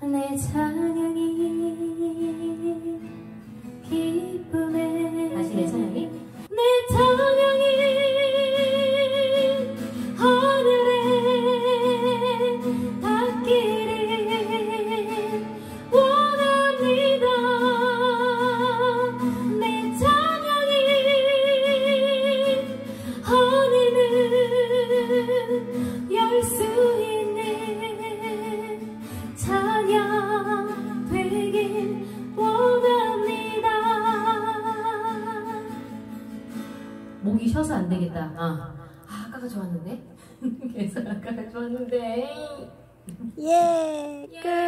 내 찬양이 기쁨에 다시 내 찬양이 목이 쉬어서 안 되겠다. 아, 아 아까가 좋았는데? 그래서 아까가 좋았는데. 예, 끝.